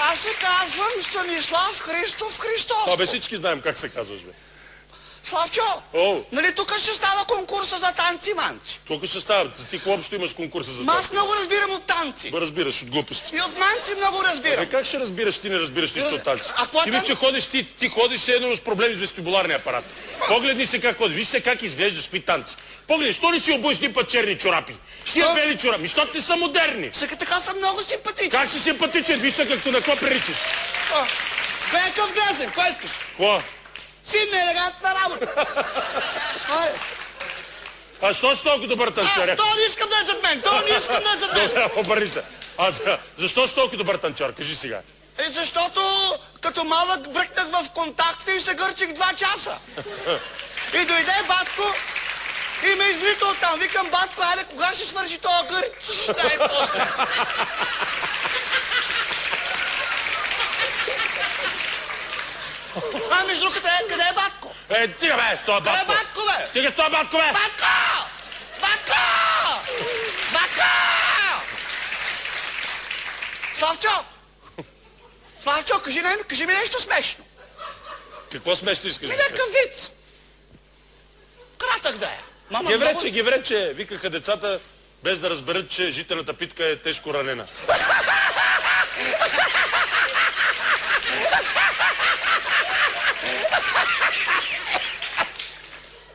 Аз се казвам Станислав Христов Христов. Абе всички знаем как се казваш, бе. Славчо, О, нали тук ще става конкурса за танци-манци? тук ще става. Ти какво общо имаш конкурса за Ма това? аз много разбирам от танци. Бе, разбираш от глупости. И от манци много разбирам. Бе, как ще разбираш, ти не разбираш нищо от танци? А Ти вече ходиш, ти, ти ходиш все едно с проблеми с вестибуларния апарат. Погледни се как ходиш, виж се как изглеждаш, какви танци. Погледни, що ли си обуеш ни път черни чорапи? Ще бели чорапи, защото не са модерни. Сега така съм много симпатичен. Как си симпатичен, виж се както на какво приличаш. Бе, какъв глезен, кой искаш? Какво? Финна елегантна работа. Ай, А що си толкова добър танцор? то не искам да е зад мен, то не искам да е зад мен. Добре, обърни се. А за- защо си толкова добър танцор? Кажи сега. Е, защото като малък бръкнах в контакта и се гърчих два часа. И дойде батко и ме излита оттам. Викам, батко, айде, кога ще свърши този гърч? Най-после. А, между другото, е, къде е батко? Е, тига бе, с това Къде е батко. батко, бе? Тига с това батко, бе. Батко! Батко! Батко! Славчо! Славчо, кажи, не, кажи ми нещо смешно. Какво смешно искаш? Ми някакъв вид. Кратък да е. Мама, Геврече, много- геврече, викаха децата, без да разберат, че жителната питка е тежко ранена.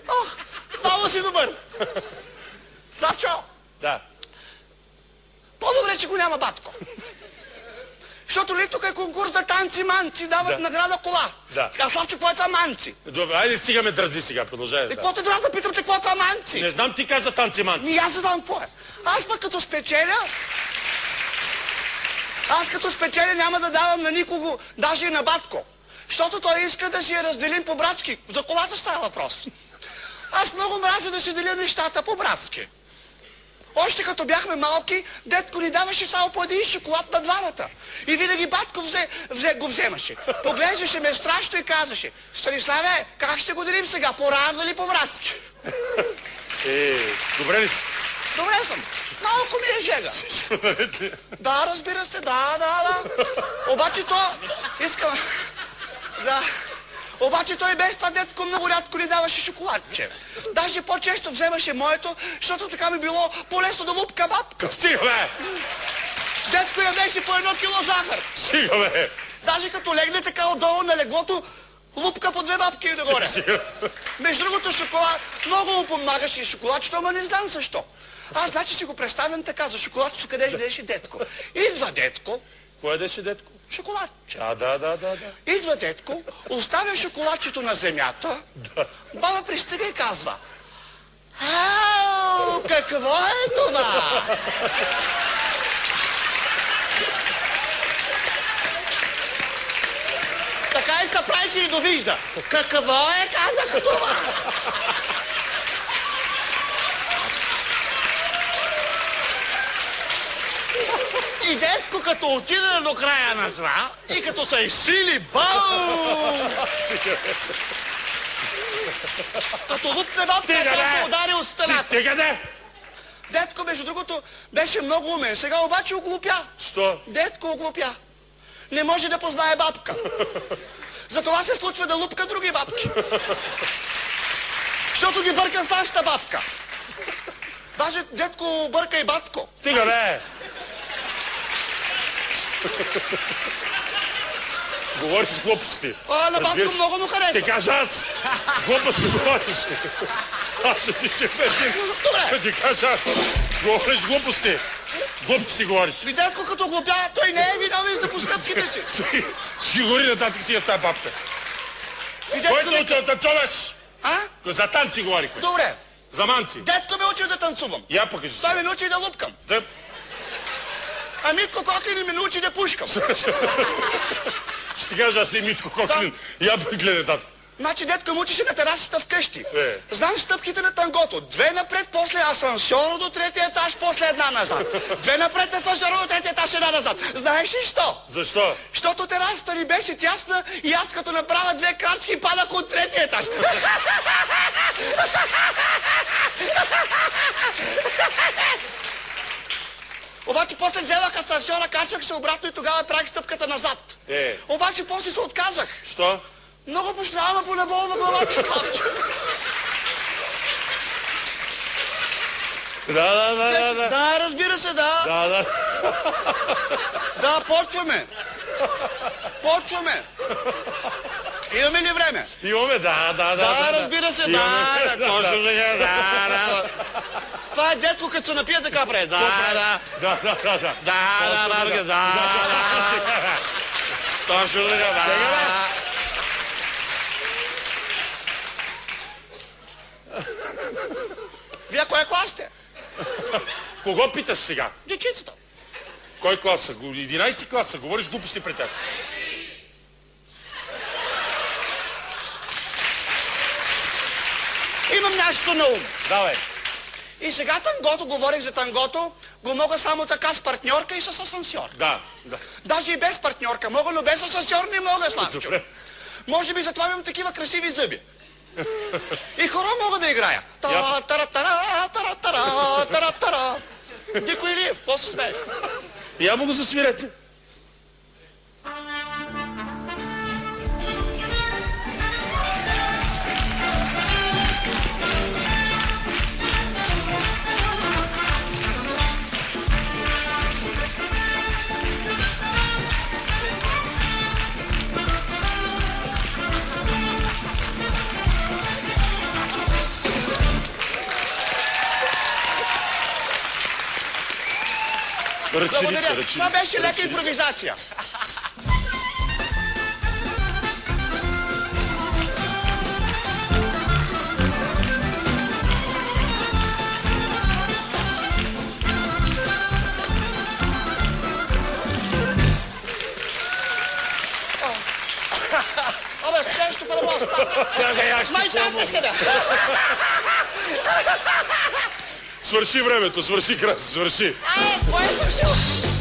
Ох, много си добър. Славчо, Да. по-добре, че го няма батко. Защото ли тук е конкурс за танци-манци, дават Да. награда кола. Да. Сега, Славчо, какво е това манци? Добре, айде стига ме дразни сега, продължай. И Да. какво те дразна, питам те, какво е това манци? Не знам ти каза танци, ман. Ми аз задам какво е. Аз пък като спечеля, аз като спечеля няма да давам на никого, даже и на батко. Защото той иска да си я разделим по-братски. За колата става въпрос. Аз много мразя да си деля нещата по-братски. Още като бяхме малки, детко ни даваше само по един шоколад на двамата. И винаги батко взе, взе, го вземаше. Поглеждаше ме страшно и казваше, Станиславе, как ще го делим сега, по-равно или по-братски? Е, добре ли си? Добре съм. Малко ми е жега. Да, разбира се, да, да, да. Обаче то... Обаче той без това детко много рядко ни даваше шоколадче. Даже по-често вземаше моето, защото така ми било по-лесно да лупка бабка. Стига, бе! Детко ядеше по едно кило захар. Стига, бе! Даже като легне така отдолу на леглото, лупка по две бабки и нагоре. Стига. Между другото, шоколад, много му помагаше и шоколадчето, ама не знам защо. Аз значи си го представям така, за шоколадчето къде идеше детко. Идва детко, Кое деше детко? шоколадче. А, да, да, да, да. Идва детко, оставя шоколадчето на земята, баба пристига и казва Ау, какво е това? Така и се прави, че ни довижда. Какво е, казах това? И детко като отиде до края на зра и като се изсили, бау! Като лупне Стига, тя се удари от стената. Стига, не! Детко, между другото, беше много умен. Сега обаче оглупя. Що? Детко оглупя. Не може да познае бабка. Затова се случва да лупка други бабки. Защото ги бърка с нашата бабка. Даже детко бърка и батко. Стига, бе! Говориш глупости. На батко много му харесва. Ти кажа аз! Глупости говориш. Аз ще ти ще петим. Добре. Ти кажа аз. Говориш глупости. Глупости говориш. И детко като глупя, той не е виновен за постъпките си. Ще гори нататък си я с тази бабка. Кой те учил да танцуваш? А? За танци говорихме. Добре. За манци. Детко ме учи да танцувам. Я покажи Той ме научи да лупкам. Да... Митко Коклин ме научи да пушкам. Ще ти кажа аз не Митко Коклин. Я гледай нататък. Значи детко ме учише на терасата вкъщи. Е. Знам стъпките на тангото. Две напред, после асансьор до третия етаж, после една назад. Две напред, асансьор до третия етаж, една назад. Знаеш ли що? Защо? Защото терасата ни беше тясна и аз като направя две крачки падах от третия етаж. Обаче после вземах асансьора, качвах се обратно и тогава правих стъпката назад. Е. Обаче после се отказах. Що? Много почнава ме понаболва главата, Славчо. Да, да, да, да, да. Да, разбира се, да. Да, да. Да, почваме. Почваме. Имаме ли време? Имаме, да, да, да. Да, разбира се, да, Точно така, да, да. Това е детко, като се напие така прави. Да, да. Да, да, да, да. Да, да, да, да, да. Точно така, да. Вие кой клас сте? Кого питаш сега? Дечицата. Кой клас са? 11 клас са. Говориш глупости пред тях. Имам нещо на ум. Давай. И сега тангото, говорих за тангото, го мога само така с партньорка и с асансьор. Да, да. Даже и без партньорка мога, но без асансьор не мога, Славчо. Може би затова имам такива красиви зъби. И хора мога да играя. Тара, тара, тара, тара, тара, тара, тара. Дико Илиев, какво се смееш? Я му го засвирете. Ръченица, Благодаря. Това ръченица. беше лека ръченица. импровизация. Абе, нещо първо остава. Чакай, аз ще се, бе! Свърши времето, свърши крас, свърши. Ай, кой е свършил?